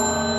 Bye.